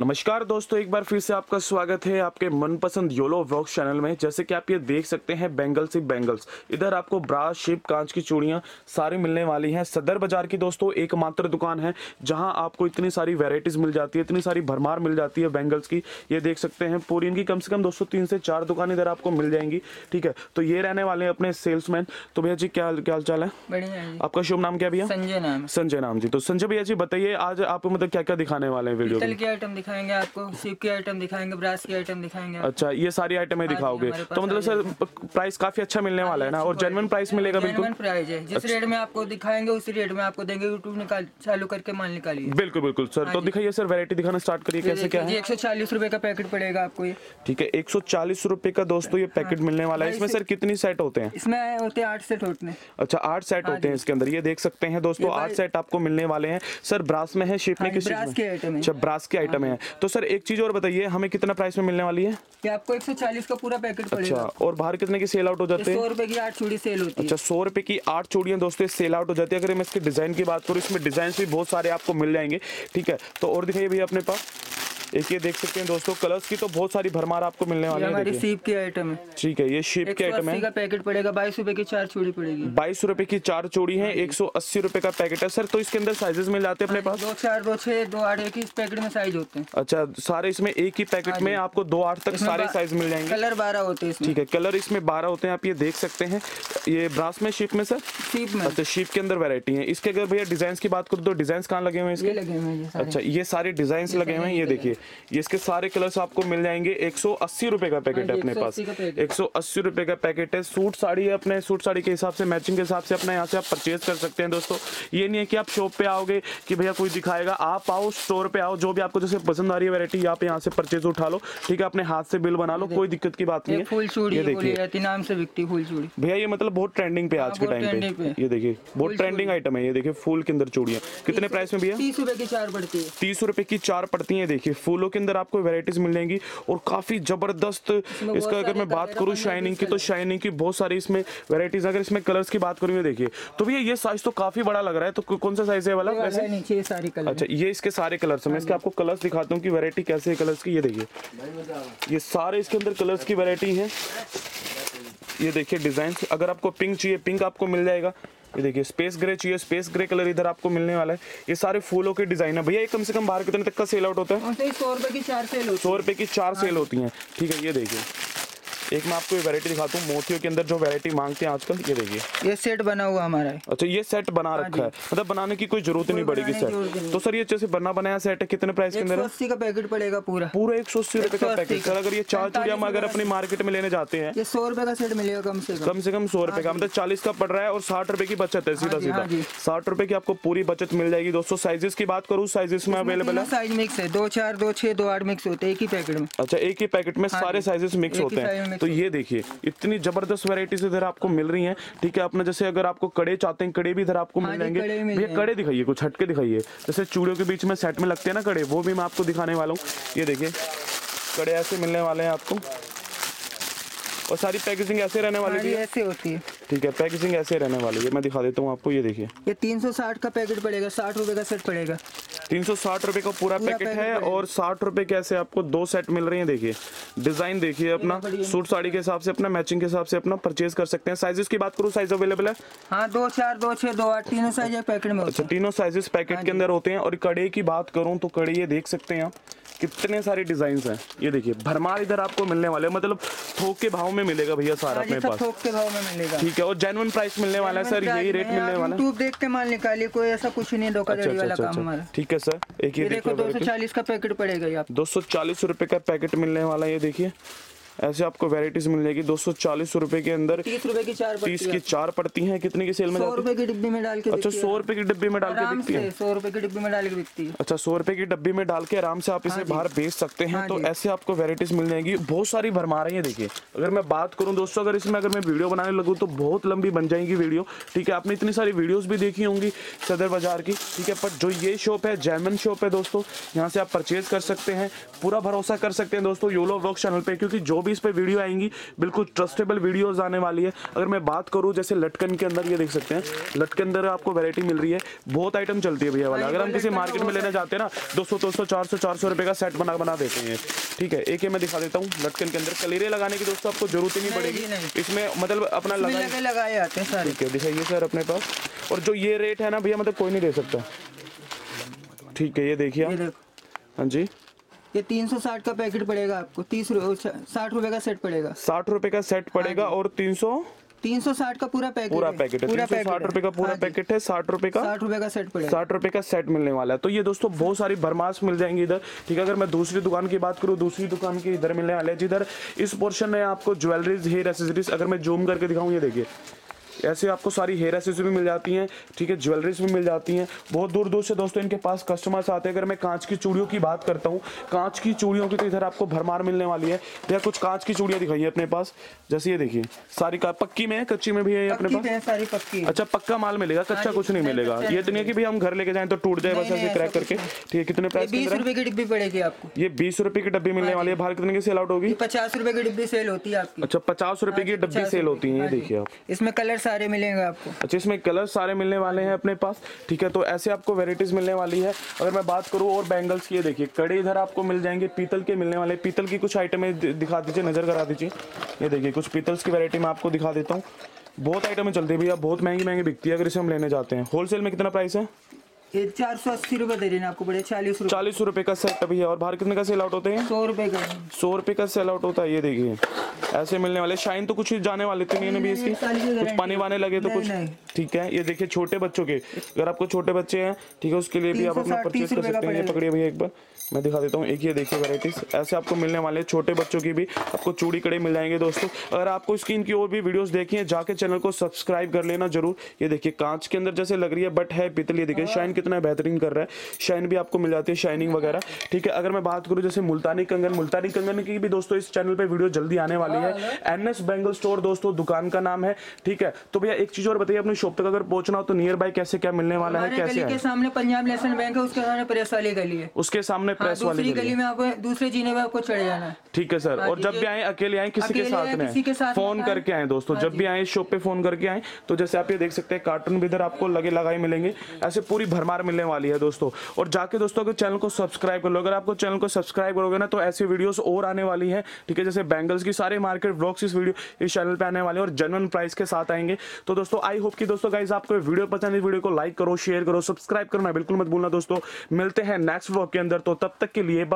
नमस्कार दोस्तों एक बार फिर से आपका स्वागत है आपके मनपसंद योलो व्लॉग्स चैनल में। जैसे कि आप ये देख सकते हैं बैंगल्स ही बैंगल्स इधर आपको ब्रास शिप कांच की चूड़ियाँ सारी मिलने वाली हैं। सदर बाज़ार की दोस्तों एकमात्र दुकान है जहाँ आपको इतनी सारी वेराइटीज मिल जाती है इतनी सारी भरमार मिल जाती है बैंगल्स की। ये देख सकते हैं पूरी इनकी कम से कम दोस्तों तीन से चार दुकान इधर आपको मिल जाएँगी ठीक है? तो ये रहने वाले हैं अपने सेल्समैन तो भैया जी क्या क्या हाल चाल है आपका शुभ नाम क्या भैया? संजय नाम संजय नाम जी। तो संजय भैया जी बताइए आज आप मतलब क्या क्या दिखाने वाले हैं वीडियो दिखाएँगे आपको शिव की आइटम दिखाएँगे ब्रास की आइटम दिखाएँगे अच्छा ये सारी आइटमें दिखाओगे। तो मतलब सर प्राइस काफ़ी अच्छा मिलने वाला है ना और जेनवन प्राइस मिलेगा बिल्कुल? प्राइस है। जिस रेट में आपको दिखाएँगे उसी रेट में आपको देंगे। यूट्यूब निकाल चालू करके माल निकालिए। बिल्कुल बिल्कुल सर तो दिखाइए सर वेरायटी दिखाना स्टार्ट करिए कैसे क्या है? एक सौ चालीस रूपए का पैकेट पड़ेगा आपको ये। ठीक है एक सौ चालीस रुपए का दोस्तों ये पैकेट मिलने वाला है। इसमें सर कितनी सेट होते हैं? इसमें होते हैं आठ सेट होते हैं। अच्छा आठ सेट होते हैं इसके अंदर। ये देख सकते हैं दोस्तों आठ सेट आपको मिलने वाले हैं। सर ब्रास में है शेप में हाँ, किस ब्रास में? की आइटम है। अच्छा ब्रास की आइटम है। तो सर एक चीज़ और बताइए हमें कितना प्राइस में मिलने वाली है? ये आपको एक सौ चालीस का पूरा पैकेट अच्छा और बाहर कितने की सेल आउट हो जाते हैं? सौ रुपए की आठ चूड़ी सेल होती है। अच्छा सौ रुपए की आठ चूड़ियाँ दोस्तों सेल आउट हो जाती है। अगर मैं इसके डिज़ाइन की बात करूँ इसमें डिज़ाइन भी बहुत सारे आपको मिल जाएँगे ठीक है? तो और दिखाइए भैया अपने पास। एक ये देख सकते हैं दोस्तों कलर्स की तो बहुत सारी भरमार आपको मिलने वाली है हमारी सीप की आइटम है। ठीक है ये शेप की आइटम है। का पैकेट पड़ेगा बाईस रुपए की चार चूड़ी पड़ेगी। बाईस रुपए की चार चूड़ी है एक सौ अस्सी रुपए का पैकेट है। सर तो इसके अंदर साइजेस मिल जाते हैं अपने पास? दो चार दो छह दो आठ एक ही इस पैकेट में साइज़ होते हैं। अच्छा सारे इसमें एक ही पैकेट में आपको दो आठ तक सारे साइज़ मिल जाएँगे। कलर बारह होते हैं ठीक है कलर इसमें बारह होते हैं आप ये देख सकते हैं। ये ब्रास में शिप में सर शिप में। अच्छा शिप के अंदर वैरायटी है। इसके अगर भैया डिज़ाइन की बात करूँ तो डिज़ाइन कहाँ लगे हुए हैं इसके? लगे हुए हैं अच्छा ये सारे डिज़ाइन लगे हुए हैं ये देखिए। ये इसके सारे कलर्स आपको मिल जाएँगे। एक सौ अस्सी रुपए का पैकेट है हाँ अपने पास। 180 का पैकेट। एक सौ अस्सी रुपए का पैकेट है। सूट साड़ी है अपने सूट साड़ी के हिसाब से मैचिंग के हिसाब से अपना यहाँ से आप परचेज कर सकते हैं दोस्तों। ये नहीं है कि आप शॉप पे आओगे कि भैया कोई दिखाएगा। आप आओ स्टोर पे आओ जो भी आपको जैसे पसंद आ रही है वैरायटी आप यहाँ से परचेज उठा लो। ठीक है अपने हाथ से बिल बना लो कोई दिक्कत की बात नहीं है। फूल चूड़ी ये देखिए। है, नाम से बिकती फूल चूड़ी। भैया ये मतलब बहुत ट्रेंडिंग पे आज के टाइम पे। ये देखिए बहुत ट्रेंडिंग आइटम है। ये देखिए फूल के अंदर चूड़ियाँ। कितने प्राइस में भैया? तीस रुपए की चार पड़ती है। तीस रुपए की चार पड़ती है देखिए फूलों के अंदर आपको वैरायटीज मिल जाएँगी और काफ़ी ज़बरदस्त इसका अगर मैं बात करूँ शाइनिंग की तो शाइनिंग की बहुत सारी इसमें वैरायटीज अगर इसमें कलर्स की बात करूँ देखिए। तो भैया ये साइज़ तो काफ़ी बड़ा लग रहा है तो कौन सा साइज़ है वाला? वैसे? नीचे ये कलर अच्छा ये इसके सारे कलर्स हैं। मैं इसके आपको कलर्स दिखाता हूँ कि वैरायटी कैसे है कलर्स की। ये देखिए। ये सारे इसके अंदर कलर्स की वैरायटी है। ये देखिए डिज़ाइन अगर आपको पिंक चाहिए पिंक आपको मिल जाएगा। ये देखिए स्पेस ग्रे चाहिए स्पेस ग्रे कलर इधर आपको मिलने वाला है। ये सारे फूलों के डिज़ाइन है। भैया कम से कम बाहर कितने तक का सेल आउट होता है? तो सौ रुपए की चार सेल होती सौ रुपए की चार सेल होती है। ठीक है ये देखिए। एक मैं आपको ये वैरायटी दिखाता हूँ। मोतियों के अंदर जो वैरायटी मांगते हैं आजकल ये देखिए। ये सेट बना हुआ हमारा। है अच्छा ये सेट बना रखा है। मतलब बनाने की कोई ज़रूरत नहीं पड़ेगी सेट तो सर ये जैसे बना बनाया सेट है। कितने प्राइस के अंदर अस्सी का पैकेट पड़ेगा पूरा। पूरा एक सौ अस्सी रुपए का पैकेट सर अगर ये चार चूड़िया हम अगर अपनी मार्केट में लेने जाते हैं ये सौ रुपए का सेट मिलेगा कम से कम। कम से कम सौ रुपए का। मतलब चालीस का पड़ रहा है और साठ रुपए की बचत है सीधा हाँ सीधा। हाँ साठ रुपए की आपको पूरी बचत मिल जाएगी। दोस्तों साइजेस की बात करूँ साइजेस में अवेलेबल है। साइज़ मिक्स है। दो चार दो छह दो आठ मिक्स होते हैं एक ही पैकेट में। अच्छा एक ही पैकेट में सारे साइजेस मिक्स होते हैं। तो ये देखिए इतनी ज़बरदस्त वेराइटीज इधर आपको मिल रही है। ठीक है अपने जैसे अगर आपको कड़े चाहते हैं कड़े भी इधर आपको हाँ मिल जाएँगे। ये भैया कड़े दिखाइए कुछ हटके दिखाइए। जैसे चूड़ियों के बीच में सेट में लगते हैं ना कड़े वो भी मैं आपको दिखाने वाला हूँ। ये देखिए कड़े ऐसे मिलने वाले हैं आपको। और सारी पैकेजिंग ऐसे रहने वाली है। ऐसे होती है। ठीक है पैकेजिंग ऐसे रहने वाली है। मैं दिखा देता हूँ आपको ये देखिए। ये तीन सौ साठ का पैकेट पड़ेगा साठ रुपए का सेट पड़ेगा। तीन सौ साठ रुपए का पूरा पैकेट है और साठ रुपए के ऐसे आपको दो सेट मिल रहे हैं देखिए। डिज़ाइन देखिए अपना सूट साड़ी के हिसाब से अपना मैचिंग के हिसाब से अपना परचेज कर सकते हैं। साइजेस की बात करूँ साइज़ अवेलेबल है? हाँ दो चार दो छह दो आठ तीनों साइज़ पैकेट में अच्छा तीनों साइजेस पैकेट के अंदर होते हैं। और कड़े की बात करूँ तो कड़े ये देख सकते हैं आप। कितने सारे डिज़ाइन हैं? ये देखिए भरमार इधर आपको मिलने वाले मतलब थोक के भाव में मिलेगा भैया सारा हैं। अपने पास। थोक के भाव में मिलेगा। ठीक है और जेनुअन प्राइस मिलने वाला है सर यही रेट मिलने वाला है। देख के माल निकालिए कोई ऐसा कुछ नहीं धोखाधड़ी अच्छा वाला अच्छा काम अच्छा। हमारा। ठीक है सर एक ये देखो दो सौ देखिए चालीस का पैकेट पड़ेगा ये दो सौ चालीस रूपए का पैकेट मिलने वाला है ये देखिए। ऐसे आपको वेराइटीज मिल जाएगी। दो सौ चालीस रुपए के अंदर तीस रुपए की चार तीस पड़ती की है चार पड़ती हैं। कितने की सेल में सौ रुपए की डिब्बी में डाल के अच्छा सौ रुपए की डिब्बी में डाल के बिकती है? सौ रुपए की डिब्बी में डाल के बिकती है। अच्छा सौ रुपए की डब्बी में डाल के आराम से आप इसे बाहर बेच सकते हैं। हाँ तो ऐसे आपको वेराइटीज मिल जाएगी। बहुत सारी भरमा रही है देखिए। अगर मैं बात करूँ दोस्तों अगर इसमें अगर मैं वीडियो बनाने लगूं तो बहुत लंबी बन जाएगी वीडियो। ठीक है आपने इतनी सारी वीडियोस भी देखी होंगी सदर बाज़ार की। ठीक है पर जो ये शॉप है जैमन शॉप है दोस्तों यहाँ से आप परचेज कर सकते हैं। पूरा भरोसा कर सकते हैं दोस्तों योलो वर्क चैनल पे क्योंकि जो भी इस पे वीडियो आएँगी। बिल्कुल ट्रस्टेबल वीडियोस आने वाली है। अगर मैं बात करूँ जैसे लटकन के अंदर ये देख सकते हैं। लटकन अंदर आपको वैरायटी मिल रही है। बहुत आइटम चलती है भैया वाला। अगर हम किसी मार्केट में लेने जाते हैं ना दो सौ दो सौ चार सौ चार सौ रुपए का सेट बना बना देते हैं। ठीक है एक ये मैं दिखा देता हूँ लटकन के अंदर। कलीरे लगाने की दोस्तों आपको ज़रूरत ही नहीं पड़ेगी। इसमें मतलब अपना लगाए आते हैं सारे। ठीक है दिखाइए सर अपने पास। और जो ये रेट है ना भैया मतलब कोई नहीं दे सकता। ठीक है ये देखिए हाँ जी। ये तीन सौ साठ का पैकेट पड़ेगा आपको तीस साठ रुपए का सेट पड़ेगा। साठ रुपए का सेट पड़ेगा और तीन सौ? तीन सौ साठ का पूरा पैकेट पूरा पैकेट है। तीन सौ साठ रुपए का पूरा पैकेट है साठ रुपए का? साठ रुपए का सेट पड़ेगा। साठ रुपए का सेट मिलने वाला है। तो ये दोस्तों बहुत सारी भरमास मिल जाएँगी इधर। ठीक है अगर मैं दूसरी दुकान की बात करूँ दूसरी दुकान की इधर मिलने वाले हैं जिधर इस पोर्शन में आपको ज्वेलरीज हेयर एसेसरीज अगर मैं जूम करके दिखाऊँ ये देखिए। ऐसे आपको सारी हेयर एसेसरी भी मिल जाती हैं ठीक है ज्वेलरीज भी मिल जाती हैं। बहुत दूर दूर से दोस्तों इनके पास कस्टमर्स आते हैं। अगर मैं कांच की चूड़ियों की बात करता हूँ कांच की चूड़ियों की तो इधर आपको भरमार मिलने वाली है। भैया कुछ कांच की चूड़ियाँ दिखाइए अपने पास। जैसे ये देखिए सारी का पक्की में है कच्ची में भी है अपने पास? सारी पक्की अच्छा पक्का माल मिलेगा कच्चा हाँ कुछ नहीं मिलेगा। ये तो नहीं है कि भाई हम घर लेके जाए तो टूट जाए बस ऐसे क्रैक। करके ठीक है कितने प्राइस बीस रुपए की डिब्बी पड़ेगी आपको। ये बीस रुपए की डब्बी मिलने वाली है। बाहर कितने की सेल आउट होगी? पचास रुपए की डिब्बी सेल होती है आपकी। अच्छा पचास रुपए की डब्बी सेल होती है ये हाँ देखिए आप। इसमें कलर सारे मिलेंगे आपको। अच्छा इसमें कलर सारे मिलने वाले हैं अपने पास। ठीक है तो ऐसे आपको वेराइटीज मिलने वाली है। अगर मैं बात करूँ और बैंगल्स की देखिए, कड़े इधर आपको मिल जाएँगे, पीतल के मिलने वाले। पीतल की कुछ आइटमें दिखा दीजिए, नज़र करा दीजिए। ये देखिए, कुछ पीतल्स की वेरायटी मैं आपको दिखा देता हूँ। बहुत आइटमें चलती है भैया। बहुत महँगी महँगी बिकती है, अगर इसे हम लेने जाते हैं। होलसेल में कितना प्राइस है? ये चार सौ अस्सी रुपए दे रहे हैं आपको बड़े चालीस रुपए। चालीस रुपए का सेट भैया और बाहर कितने का सेल आउट होते हैं? सौ रुपए का सौ रुपए का सेल आउट होता है ये देखिए। ऐसे मिलने वाले शाइन तो कुछ जाने वाले थे नहीं नहीं, नहीं, भी इसकी कुछ पानी वाने लगे तो कुछ नहीं। ठीक है ये देखिए छोटे बच्चों के। अगर आपको छोटे बच्चे हैं ठीक है उसके लिए भी आप अपना 360 परचेज कर सकते हैं। पकड़िए भैया एक बार। मैं दिखा देता हूँ एक ये देखिए वैराइटीज ऐसे आपको मिलने वाले हैं, छोटे बच्चों की भी आपको चूड़ी कड़े मिल जाएँगे दोस्तों। अगर आपको इसकी इनकी और भी वीडियोस देखी है जाके चैनल को सब्सक्राइब कर लेना ज़रूर। ये देखिए कांच के अंदर जैसे लग रही है बट है पीतल। ये देखिए शाइन कितना बेहतरीन कर रहा है। शाइन भी आपको मिल जाती है शाइनिंग वगैरह। ठीक है अगर मैं बात करूँ जैसे मुल्तानी कंगन मुल्तानी कंगन की भी दोस्तों इस चैनल पे वीडियो जल्दी आने वाली है। एन एस बेंगल स्टोर दोस्तों दुकान का नाम है। ठीक है तो भैया एक चीज़ और बताइए अपनी शॉप तक अगर पहुँचना हो तो नियर बाय कैसे क्या मिलने वाला है कैसे है? सामने पंजाब नेशनल बैंक है उसके सामने है उसके सामने हाँ, प्रेस वाली दूसरी गली में आपको दूसरे जीने में आपको चढ़ जाना है। ठीक है सर। हाँ और जब भी आए अकेले आए किसी के साथ में फ़ोन करके आए दोस्तों। हाँ जब भी आए शॉप पे फ़ोन करके आए तो जैसे आप ये देख सकते हैं कार्टून भी इधर आपको लगे लगाए मिलेंगे। ऐसे पूरी भरमार मिलने वाली है दोस्तों। और जाके दोस्तों अगर चैनल को सब्सक्राइब कर लो। अगर आपको चैनल को सब्सक्राइब करोगे ना तो ऐसी वीडियोस और आने वाली है। ठीक है जैसे बैंगल्स की सारे मार्केट ब्लॉग्स इस वीडियो इस चैनल पे आने वाले हैं और जेनवन प्राइस के साथ आएँगे। तो दोस्तों आई होप कि दोस्तों गाइज़ आपको वीडियो पसंद है। वीडियो को लाइक करो शेयर करो सब्सक्राइब करना बिल्कुल मत भूलना दोस्तों। मिलते हैं नेक्स्ट ब्लॉग के अंदर तो तब तक के लिए bye